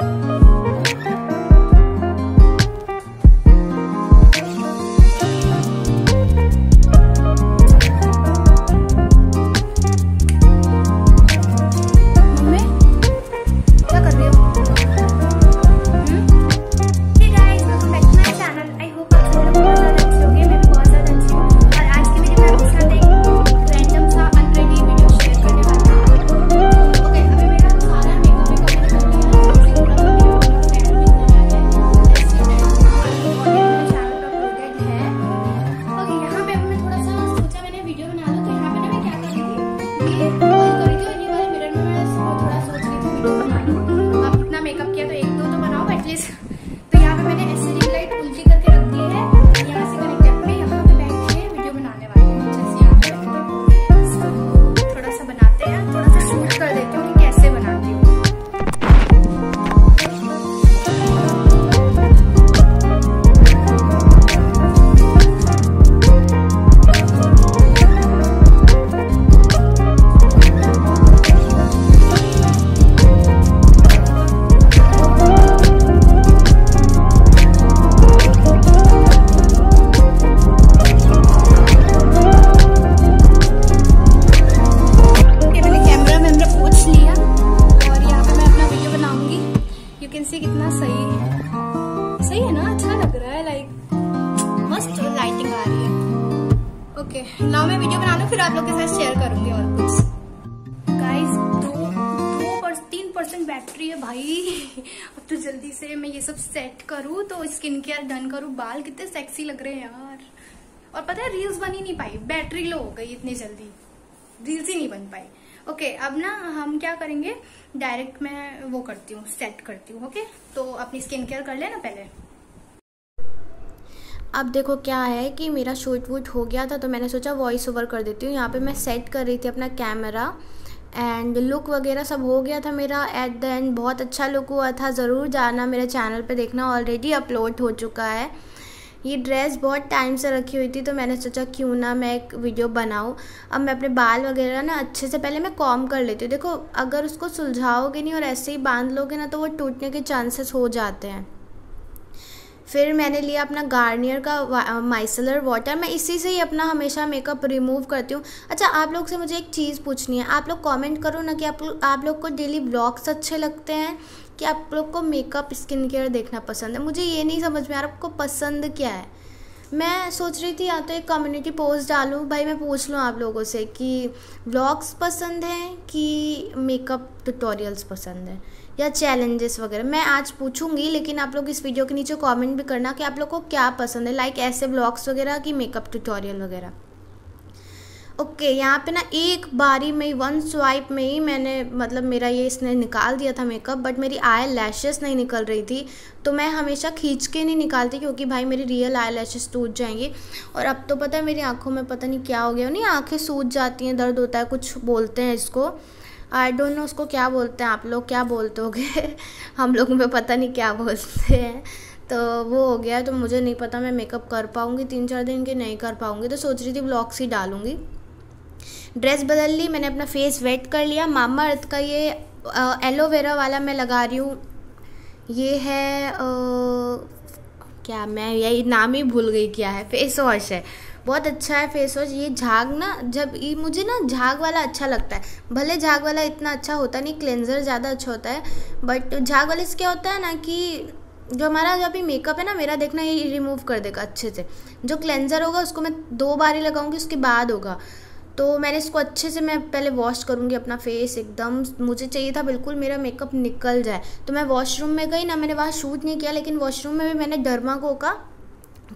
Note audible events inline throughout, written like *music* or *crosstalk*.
Bye. Okay now मैं video बना लूँ फिर आप लोग के साथ शेयर करूँगी और कुछ। गाइस दो तीन परसेंट बैटरी है भाई। *laughs* अब तो जल्दी से मैं ये सब सेट करूँ तो स्किन केयर डन करूँ। बाल कितने सेक्सी लग रहे हैं यार। और पता है रील्स बन ही नहीं पाई। बैटरी लो हो गई इतनी जल्दी। रील्स ही नहीं बन पाई। ओके okay, अब ना हम क्या करेंगे? डायरेक्ट मैं वो करती हूँ सेट करती हूँ ओके okay? तो अपनी स्किन केयर कर लेना पहले? अब देखो क्या है कि मेरा शूट वूट हो गया था तो मैंने सोचा वॉइस ओवर कर देती हूँ। यहाँ पे मैं सेट कर रही थी अपना कैमरा एंड लुक वगैरह सब हो गया था मेरा। एट द एंड बहुत अच्छा लुक हुआ था ज़रूर जाना मेरे चैनल पे देखना ऑलरेडी अपलोड हो चुका है। ये ड्रेस बहुत टाइम से रखी हुई थी तो मैंने सोचा क्यों ना मैं एक वीडियो बनाऊँ। अब मैं अपने बाल वगैरह ना अच्छे से पहले मैं कॉम कर लेती हूँ। देखो, अगर उसको सुलझाओगे नहीं और ऐसे ही बाँध लोगे ना तो वो टूटने के चांसेस हो जाते हैं। फिर मैंने लिया अपना गार्नियर का माइसलर वाटर मैं इसी से ही अपना हमेशा मेकअप रिमूव करती हूँ। अच्छा आप लोग से मुझे एक चीज़ पूछनी है। आप लोग कमेंट करो ना कि आप आप लोग को डेली ब्लॉग्स अच्छे लगते हैं कि आप लोग को मेकअप स्किन केयर देखना पसंद है। मुझे ये नहीं समझ में आ रहा, आपको पसंद क्या है? मैं सोच रही थी या तो एक कम्युनिटी पोस्ट डालूँ। भाई, मैं पूछ लूँ आप लोगों से कि ब्लॉग्स पसंद हैं कि मेकअप ट्यूटोरियल्स पसंद हैं? या चैलेंजेस वगैरह? मैं आज पूछूँगी, लेकिन आप लोग इस वीडियो के नीचे कमेंट भी करना कि आप लोग को क्या पसंद है। लाइक ऐसे ब्लॉग्स वगैरह कि मेकअप ट्यूटोरियल वगैरह। ओके okay, यहाँ पे ना एक बारी में ही वन स्वाइप में ही मैंने मतलब मेरा ये इसने निकाल दिया था मेकअप बट मेरी आई लैशेस नहीं निकल रही थी। तो मैं हमेशा खींच के नहीं निकालती क्योंकि भाई मेरी रियल आई लैशेस टूट जाएँगी। और अब तो पता है मेरी आँखों में पता नहीं क्या हो गया नहीं आँखें सूज जाती हैं दर्द होता है कुछ बोलते हैं इसको। आई डोंट नो उसको क्या बोलते हैं आप लोग क्या बोलते हो *laughs* हम लोग में पता नहीं क्या बोलते हैं। तो वो हो गया तो मुझे नहीं पता मैं मेकअप कर पाऊँगी तीन चार दिन के नहीं कर पाऊँगी। तो सोच रही थी ब्लॉग्स ही डालूँगी। ड्रेस बदल ली मैंने अपना फेस वेट कर लिया। मामा अर्थ का ये एलोवेरा वाला मैं लगा रही हूँ। ये है आ, क्या मैं यही नाम ही भूल गई क्या है। फेस वॉश है। बहुत अच्छा है फेस वॉश ये झाग ना जब ये मुझे ना झाग वाला अच्छा लगता है। भले झाग वाला इतना अच्छा होता नहीं क्लेंजर ज़्यादा अच्छा होता है। बट झाग वाले से क्या होता है ना कि जो हमारा जो अभी मेकअप है ना मेरा देखना ये रिमूव कर देगा अच्छे से। जो क्लेंजर होगा उसको मैं दो बार ही लगाऊँगी उसके बाद होगा। तो मैंने इसको अच्छे से मैं पहले वॉश करूँगी अपना फेस एकदम। मुझे चाहिए था बिल्कुल मेरा मेकअप निकल जाए। तो मैं वॉशरूम में गई ना, मैंने वहाँ शूट नहीं किया, लेकिन वॉशरूम में भी मैंने डर्माको का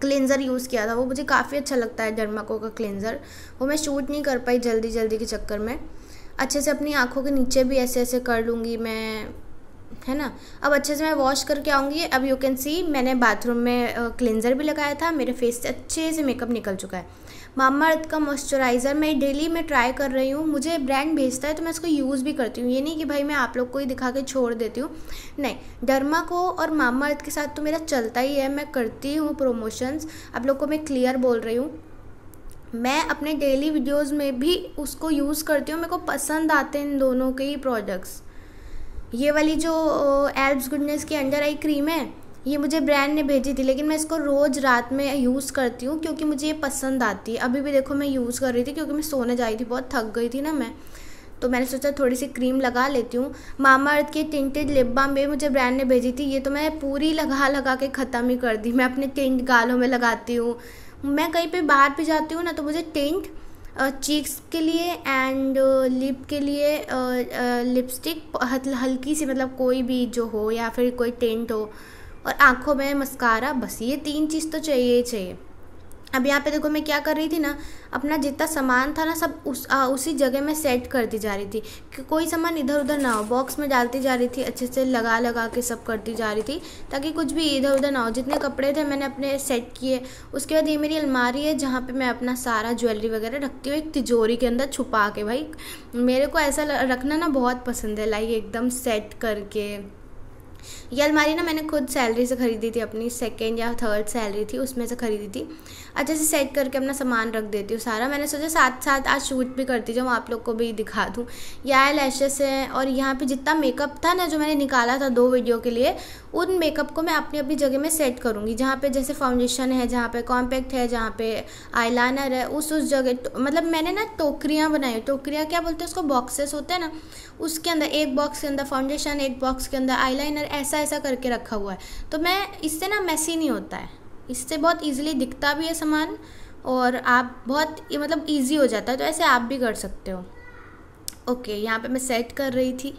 क्लेंज़र यूज़ किया था। वो मुझे काफ़ी अच्छा लगता है डर्माको का क्लेंज़र वो मैं शूट नहीं कर पाई जल्दी जल्दी के चक्कर में। अच्छे से अपनी आँखों के नीचे भी ऐसे ऐसे कर लूँगी मैं, है ना? अब अच्छे से मैं वॉश करके आऊँगी। अब यू कैन सी मैंने बाथरूम में क्लेंज़र भी लगाया था। मेरे फेस से अच्छे से मेकअप निकल चुका है। मामा अर्थ का मॉइस्चराइज़र मैं डेली में ट्राई कर रही हूँ, मुझे ब्रांड भेजता है तो मैं इसको यूज़ भी करती हूँ। ये नहीं कि भाई मैं आप लोग को ही दिखा के छोड़ देती हूँ। नहीं डर्मा को और मामा अर्थ के साथ तो मेरा चलता ही है, मैं करती हूँ प्रोमोशंस आप लोग को मैं क्लियर बोल रही हूँ। मैं अपने डेली वीडियोस में भी उसको यूज़ करती हूँ, मेरे को पसंद आते हैं इन दोनों के ही प्रोडक्ट्स ये वाली जो एल्ब्स गुडनेस की अंडर आई क्रीम है ये मुझे ब्रांड ने भेजी थी, लेकिन मैं इसको रोज़ रात में यूज़ करती हूँ क्योंकि मुझे ये पसंद आती है। अभी भी देखो मैं यूज़ कर रही थी क्योंकि मैं सोने जा रही थी, बहुत थक गई थी ना मैं। तो मैंने सोचा थोड़ी सी क्रीम लगा लेती हूँ। मामा अर्थ की टिंटेड लिप बाम भी मुझे ब्रांड ने भेजी थी, ये तो मैं पूरी लगा लगा के ख़त्म ही कर दी। मैं अपने टिंट गालों में लगाती हूँ। मैं कहीं पे बाहर भी जाती हूँ ना तो मुझे टिंट चीक्स के लिए एंड लिप के लिए लिपस्टिक हल्की सी मतलब कोई भी जो हो या फिर कोई टेंट हो और आँखों में मस्कारा बस ये तीन चीज़ तो चाहिए ही चाहिए। अब यहाँ पे देखो मैं क्या कर रही थी ना अपना जितना सामान था ना सब उस आ, उसी जगह में सेट करती जा रही थी। कि कोई सामान इधर उधर ना हो बॉक्स में डालती जा रही थी अच्छे से लगा लगा के सब करती जा रही थी ताकि कुछ भी इधर उधर ना हो। जितने कपड़े थे मैंने अपने सेट किए उसके बाद ये मेरी अलमारी है जहाँ पर मैं अपना सारा ज्वेलरी वगैरह रखती हूँ एक तिजोरी के अंदर छुपा के। भाई मेरे को ऐसा रखना ना बहुत पसंद है लाइक एकदम सेट करके। ये अलमारी ना मैंने खुद सैलरी से ख़रीदी थी अपनी सेकेंड या थर्ड सैलरी थी उसमें से ख़रीदी थी। अच्छे से सेट करके अपना सामान रख देती हूँ सारा। मैंने सोचा साथ साथ आज शूट भी करती जाऊँ आप लोग को भी दिखा दूँ। यह लैशेस हैं और यहाँ पे जितना मेकअप था ना जो मैंने निकाला था दो वीडियो के लिए उन मेकअप को मैं अपनी अपनी जगह में सेट करूँगी। जहाँ पे जैसे फाउंडेशन है जहाँ पे कॉम्पैक्ट है जहाँ पे आईलाइनर है उस उस जगह तो, मतलब मैंने ना टोकरियाँ बनाई। टोकरियाँ क्या बोलते हैं उसको बॉक्सेस होते हैं ना उसके अंदर एक बॉक्स के अंदर फाउंडेशन एक बॉक्स के अंदर आईलाइनर ऐसा ऐसा करके रखा हुआ है। तो मैं इससे ना मैसी नहीं होता है। इससे बहुत ईजिली दिखता भी है सामान और आप बहुत मतलब ईजी हो जाता है। तो ऐसे आप भी कर सकते हो। ओके यहाँ पे मैं सेट कर रही थी।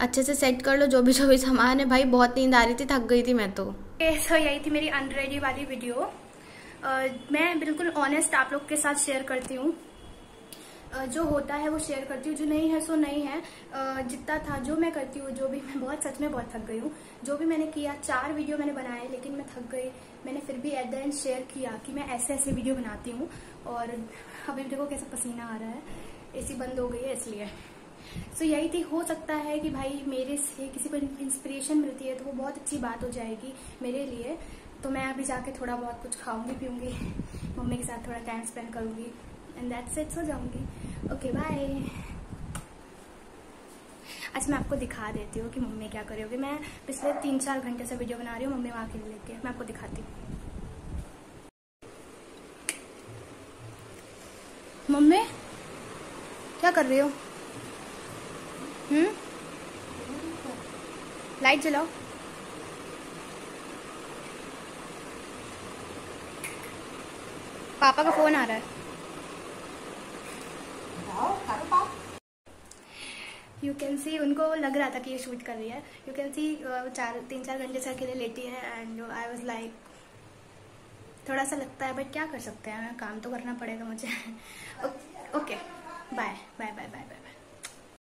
अच्छे से सेट कर लो जो भी जो भी सामान है। भाई बहुत नींद आ रही थी थक गई थी मैं तो। सो यही थी मेरी अनरेडी वाली वीडियो uh, मैं बिल्कुल ऑनेस्ट आप लोग के साथ शेयर करती हूँ। जो होता है वो शेयर करती हूँ जो नहीं है सो नहीं है। जितना था जो मैं करती हूँ जो भी मैं बहुत सच में बहुत थक गई हूँ। जो भी मैंने किया चार वीडियो मैंने बनाए लेकिन मैं थक गई। मैंने फिर भी एट द एंड शेयर किया कि मैं ऐसे ऐसे वीडियो बनाती हूँ। और अभी देखो कैसा पसीना आ रहा है। एसी बंद हो गई है इसलिए। सो so, यही थी। हो सकता है कि भाई मेरे से किसी को इंस्पिरेशन मिलती है तो वो बहुत अच्छी बात हो जाएगी मेरे लिए। तो मैं अभी जाके थोड़ा बहुत कुछ खाऊँगी पीऊँगी। मम्मी के साथ थोड़ा टाइम स्पेंड करूँगी। एंड दैट्स इट सो जाऊँगी। ओके बाय आज मैं आपको दिखा देती हूँ कि मम्मी क्या कर रही होगी। मैं पिछले तीन चार घंटे से वीडियो बना रही हूँ, मम्मी वहाँ के लिए लेके। मैं आपको दिखाती हूँ। मम्मी, क्या कर रही हो? हम्म? लाइट जलाओ। पापा का फ़ोन आ रहा है। यू कैन सी उनको लग रहा था कि ये शूट कर रही है। यू कैन सी चार, तीन, चार घंटे से अकेले लेटी है एंड आई वॉज़ लाइक थोड़ा सा लगता है बट क्या कर सकते हैं? काम तो करना पड़ेगा मुझे। Okay bye bye bye bye bye